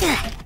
Ugh.